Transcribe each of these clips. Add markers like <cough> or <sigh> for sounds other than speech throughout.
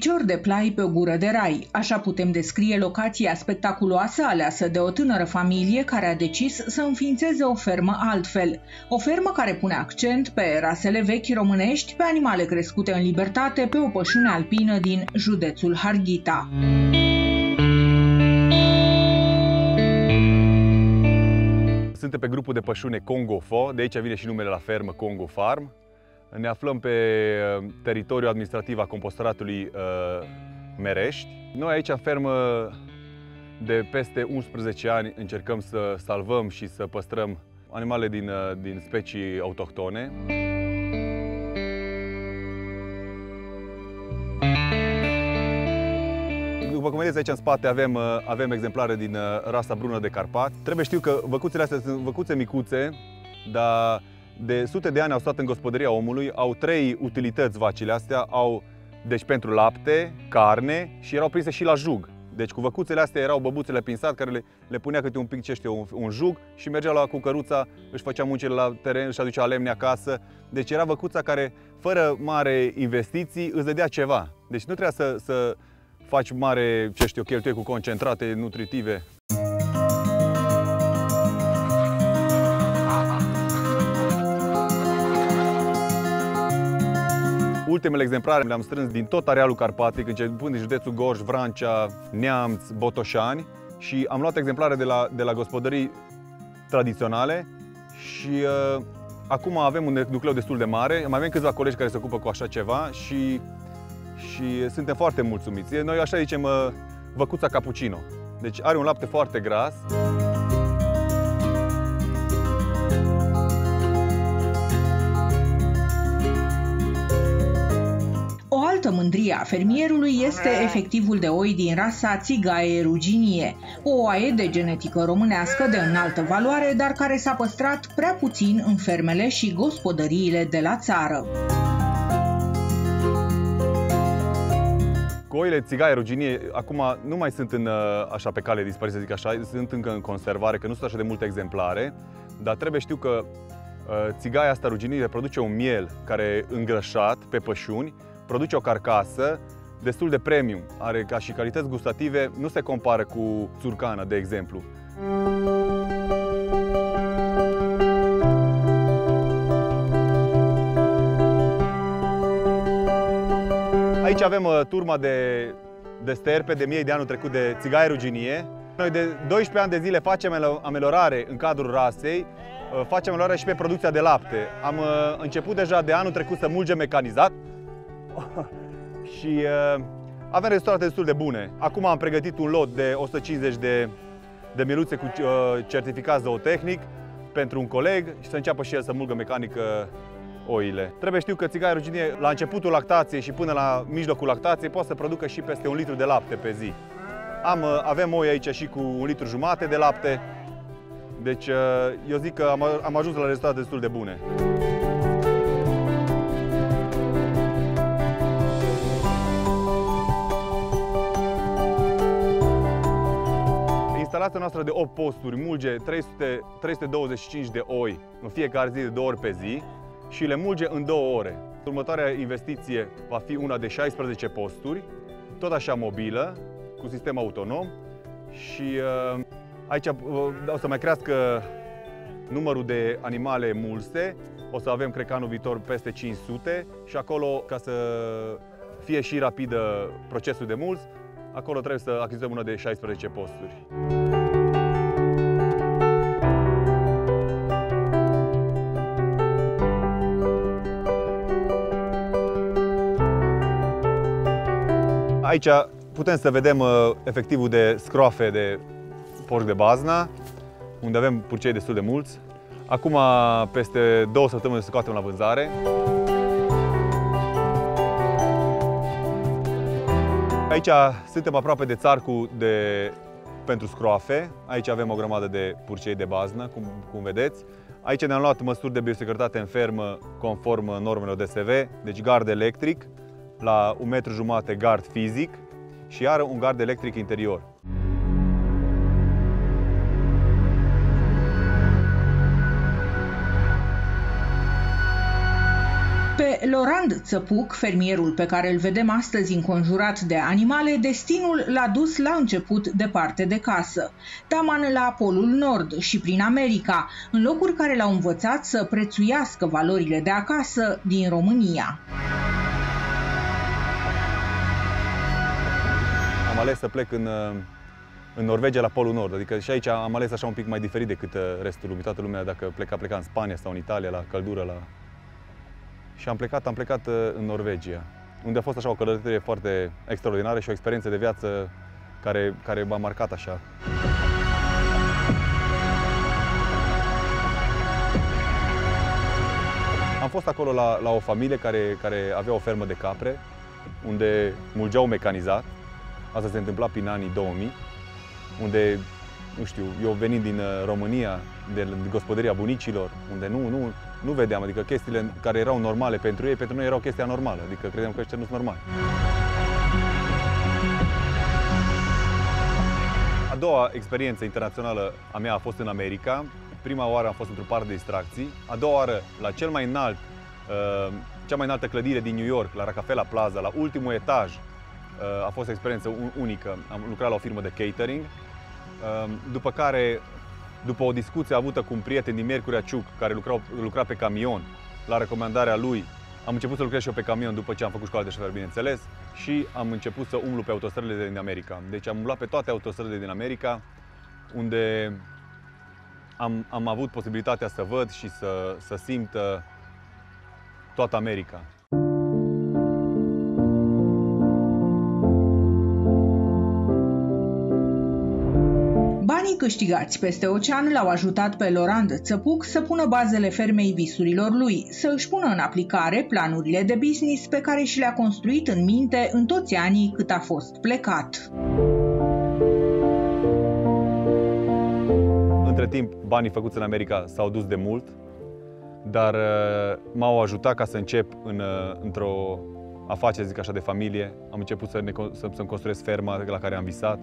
picior de plai pe o gură de rai. Așa putem descrie locația spectaculoasă aleasă de o tânără familie care a decis să înființeze o fermă altfel. O fermă care pune accent pe rasele vechi românești, pe animale crescute în libertate, pe o pășune alpină din județul Harghita. Suntem pe grupul de pășune Congo Fo, de aici vine și numele la fermă Congo Farm. Ne aflăm pe uh, teritoriul administrativ al compostoratului uh, Merești. Noi aici, în fermă, de peste 11 ani, încercăm să salvăm și să păstrăm animale din, uh, din specii autohtone. După cum vedeți aici în spate avem, uh, avem exemplare din rasa brună de Carpat. Trebuie știu că văcuțele astea sunt văcuțe micuțe, dar de sute de ani au stat în gospodăria omului, au trei utilități vacile astea, au deci pentru lapte, carne și erau prinse și la jug. Deci cu văcuțele astea erau băbuțele prin sat care le, le punea câte un pic ce știu, un, un jug și mergea la cu căruța, își făcea muncile la teren, își aducea lemne acasă. Deci era văcuța care, fără mare investiții, îți dădea ceva. Deci nu trebuia să, să faci mare, ce știu, cheltuieli cu concentrate nutritive. Ultimele exemplare le-am strâns din tot arealul carpatic, începând din județul Gorj, Vrancea, Neamț, Botoșani și am luat exemplare de la, de la gospodării tradiționale și uh, acum avem un nucleu destul de mare, mai avem câțiva colegi care se ocupă cu așa ceva și, și suntem foarte mulțumiți. Noi așa zicem uh, văcuța cappuccino. Deci are un lapte foarte gras. Altă mândrie a fermierului este efectivul de oi din rasa țigaie ruginie, o oaie de genetică românească de înaltă valoare, dar care s-a păstrat prea puțin în fermele și gospodăriile de la țară. Oile țigaie ruginie acum nu mai sunt în, așa pe cale dispariție, să zic așa, sunt încă în conservare, că nu sunt așa de multe exemplare, dar trebuie știu că țigaia asta ruginie produce un miel care e îngrășat pe pășuni produce o carcasă destul de premium. Are ca și calități gustative, nu se compară cu țurcana, de exemplu. Aici avem uh, turma de, de sterpe de mii de anul trecut de țigaie ruginie. Noi de 12 ani de zile facem ameliorare în cadrul rasei, uh, facem ameliorare și pe producția de lapte. Am uh, început deja de anul trecut să mulgem mecanizat, <laughs> și uh, avem rezultate destul de bune. Acum am pregătit un lot de 150 de, de miluțe cu uh, certificat zootehnic pentru un coleg și să înceapă și el să mulgă mecanică oile. Trebuie știu că țigaia ruginie la începutul lactației și până la mijlocul lactației poate să producă și peste un litru de lapte pe zi. Am, uh, avem oi aici și cu un litru jumate de lapte, deci uh, eu zic că am, am ajuns la rezultate destul de bune. Instalația noastră de 8 posturi mulge 300, 325 de oi în fiecare zi de două ori pe zi și le mulge în două ore. Următoarea investiție va fi una de 16 posturi, tot așa mobilă, cu sistem autonom și uh, aici uh, o să mai crească numărul de animale mulse. O să avem, cred că anul viitor, peste 500 și acolo, ca să fie și rapidă procesul de mulți, acolo trebuie să achiziționăm una de 16 posturi. Aici putem să vedem uh, efectivul de scroafe de porc de bazna, unde avem purcei destul de mulți. Acum, peste două săptămâni, se scoatem la vânzare. Aici suntem aproape de țarcul de, pentru scroafe. Aici avem o grămadă de purcei de baznă, cum, cum vedeți. Aici ne-am luat măsuri de biosecuritate în fermă conform normelor DSV, deci gard electric, la un metru jumate gard fizic și iar un gard electric interior. Lorand Țăpuc, fermierul pe care îl vedem astăzi înconjurat de animale, destinul l-a dus la început departe de casă. Taman la Polul Nord și prin America, în locuri care l-au învățat să prețuiască valorile de acasă din România. Am ales să plec în, în Norvegia la Polul Nord, adică și aici am ales așa un pic mai diferit decât uh, restul lumii. Toată lumea dacă pleca, pleca în Spania sau în Italia, la căldură, la și am plecat, am plecat uh, în Norvegia, unde a fost așa o călătorie foarte extraordinară și o experiență de viață care, care m-a marcat așa. Am fost acolo la, la o familie care, care avea o fermă de capre, unde mulgeau mecanizat. Asta se întâmpla prin anii 2000, unde, nu știu, eu venind din uh, România, de gospodăria bunicilor, unde nu, nu, nu vedeam, adică chestiile care erau normale pentru ei, pentru noi erau chestia normală, adică credeam că ăștia nu sunt normali. A doua experiență internațională a mea a fost în America. Prima oară am fost într-un parc de distracții, a doua oară la cel mai înalt, uh, cea mai înaltă clădire din New York, la Rockefeller Plaza, la ultimul etaj. Uh, a fost o experiență unică. Am lucrat la o firmă de catering, uh, după care după o discuție avută cu un prieten din Miercurea Ciuc, care lucra, lucra pe camion, la recomandarea lui, am început să lucrez și eu pe camion după ce am făcut școala de șofer, bineînțeles, și am început să umblu pe autostrăzile din America. Deci am umblat pe toate autostrăzile din America, unde am, am avut posibilitatea să văd și să, să simt uh, toată America. Câștigați peste ocean l-au ajutat pe Lorand Țăpuc să pună bazele fermei visurilor lui, să își pună în aplicare planurile de business pe care și le-a construit în minte în toți anii cât a fost plecat. Între timp, banii făcuți în America s-au dus de mult, dar uh, m-au ajutat ca să încep în, uh, într-o afacere, zic așa, de familie. Am început să ne, să, să-mi construiesc ferma la care am visat.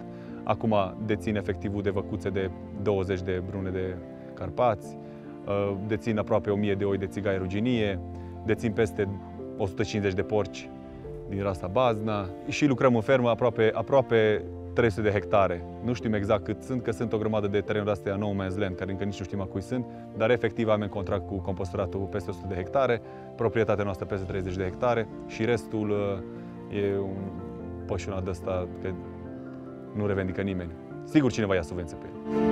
Acum dețin efectivul de văcuțe de 20 de brune de Carpați, uh, dețin aproape 1000 de oi de țigai ruginie, dețin peste 150 de porci din rasa Bazna și lucrăm în fermă aproape, aproape 300 de hectare. Nu știm exact cât sunt, că sunt o grămadă de terenuri astea No Man's Land, care încă nici nu știm a cui sunt, dar efectiv am în contract cu composturatul peste 100 de hectare, proprietatea noastră peste 30 de hectare și restul uh, e un pășunat de ăsta, că nu revendică nimeni. Sigur cineva ia subvenție pe el.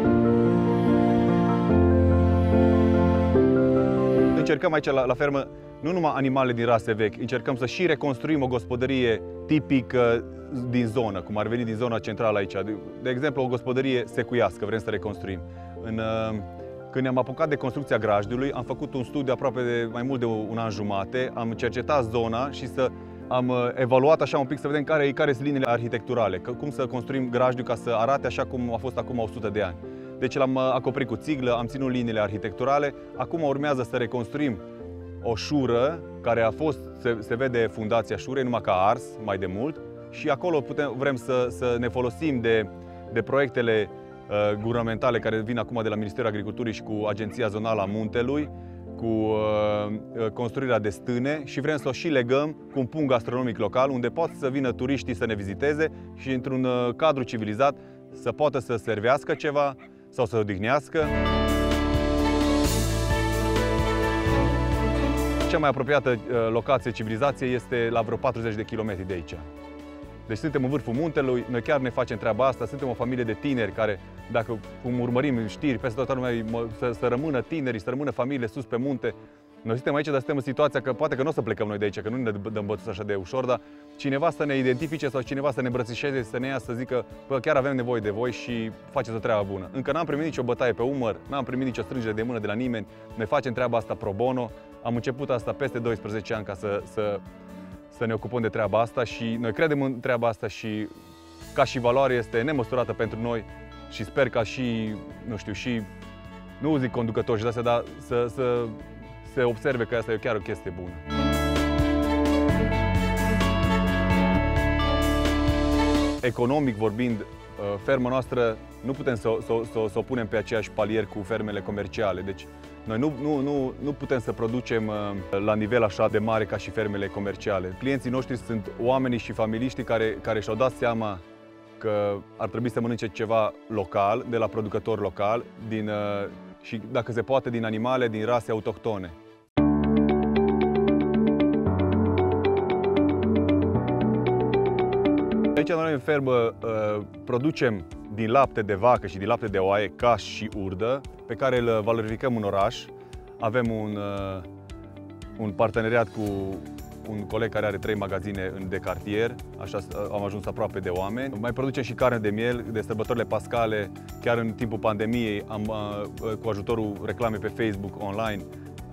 Încercăm aici la, la fermă nu numai animale din rase vechi, încercăm să și reconstruim o gospodărie tipică din zonă, cum ar veni din zona centrală aici. De, de exemplu, o gospodărie secuiască, vrem să reconstruim. În, uh, când ne-am apucat de construcția grajdului, am făcut un studiu aproape de mai mult de un an jumate, am cercetat zona și să am uh, evaluat așa un pic să vedem care, care sunt liniile arhitecturale, că, cum să construim grajdul ca să arate așa cum a fost acum 100 de ani. Deci l-am uh, acoperit cu țiglă, am ținut liniile arhitecturale, acum urmează să reconstruim o șură care a fost, se, se vede fundația șurei, numai că a ars mai de mult. Și acolo putem, vrem să, să ne folosim de, de proiectele uh, guvernamentale care vin acum de la Ministerul Agriculturii și cu Agenția Zonală a Muntelui, cu uh, uh, construirea de stâne și vrem să o și legăm cu un punct gastronomic local unde pot să vină turiștii să ne viziteze și într-un uh, cadru civilizat să poată să servească ceva sau să odihnească. Cea mai apropiată uh, locație civilizației este la vreo 40 de kilometri de aici. Deci suntem în vârful muntelui, noi chiar ne facem treaba asta, suntem o familie de tineri care, dacă cum urmărim știri peste toată lumea, să, să rămână tineri, să rămână familie sus pe munte. Noi suntem aici, dar suntem în situația că poate că nu o să plecăm noi de aici, că nu ne dăm bătuți așa de ușor, dar cineva să ne identifice sau cineva să ne îmbrățișeze, să ne ia să zică, bă, chiar avem nevoie de voi și faceți o treabă bună. Încă n-am primit nicio bătaie pe umăr, n-am primit nicio strângere de mână de la nimeni, noi facem treaba asta pro bono, am început asta peste 12 ani ca să, să să ne ocupăm de treaba asta și noi credem în treaba asta și ca și valoare este nemăsurată pentru noi și sper ca și, nu știu, și, nu zic conducători și de astea, dar să, să se observe că asta e chiar o chestie bună. Economic vorbind, ferma noastră nu putem să, să, să, să o punem pe aceeași palier cu fermele comerciale. Deci noi nu, nu, nu, nu putem să producem la nivel așa de mare ca și fermele comerciale. Clienții noștri sunt oamenii și familiștii care, care și-au dat seama că ar trebui să mănânce ceva local, de la producător local, din, și dacă se poate din animale, din rase autohtone. Aici noi în fermă uh, producem din lapte de vacă și din lapte de oaie caș și urdă, pe care îl valorificăm în oraș. Avem un, uh, un parteneriat cu un coleg care are trei magazine de cartier, așa am ajuns aproape de oameni. Mai producem și carne de miel, de sărbătorile pascale, chiar în timpul pandemiei, am, uh, cu ajutorul reclamei pe Facebook online,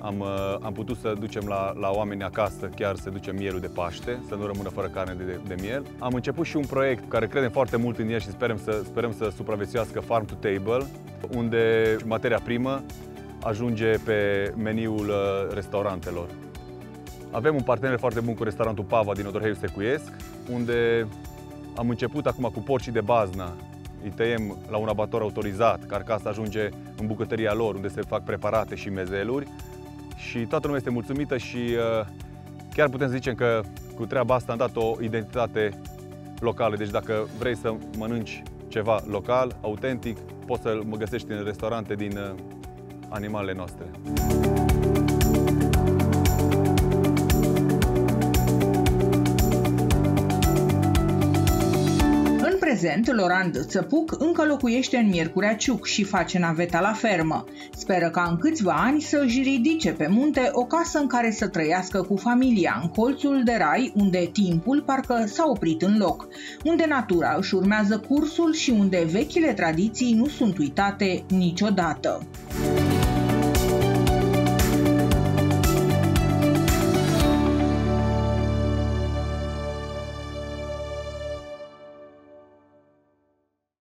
am, uh, am putut să ducem la, la oameni acasă, chiar să ducem mielul de Paște, să nu rămână fără carne de, de miel. Am început și un proiect care credem foarte mult în el și sperăm să, sperăm să supraviețuiască Farm to Table, unde materia primă ajunge pe meniul uh, restaurantelor. Avem un partener foarte bun cu restaurantul Pava din Odorheiu Secuiesc, unde am început acum cu porcii de bazna. Îi tăiem la un abator autorizat, carcasa ajunge în bucătăria lor, unde se fac preparate și mezeluri și toată lumea este mulțumită și uh, chiar putem să zicem că cu treaba asta am dat o identitate locală. Deci dacă vrei să mănânci ceva local, autentic, poți să-l găsești în restaurante din uh, animalele noastre. Prezent, Lorand Țăpuc încă locuiește în Miercurea Ciuc și face naveta la fermă. Speră ca în câțiva ani să își ridice pe munte o casă în care să trăiască cu familia, în colțul de rai, unde timpul parcă s-a oprit în loc, unde natura își urmează cursul și unde vechile tradiții nu sunt uitate niciodată.